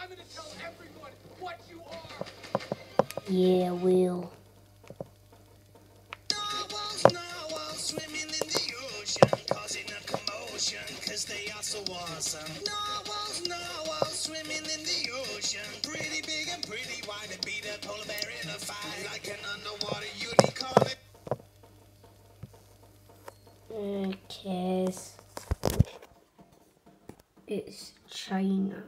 I'm gonna tell everyone what you are. Yeah, Will. Narwhals, narwhals swimming in the ocean, causing a commotion, cause they are so awesome. Narwhals, narwhals swimming in the ocean, pretty big and pretty wide, and beat a polar bear in a fight, like an underwater unicorn. Who cares? It's China.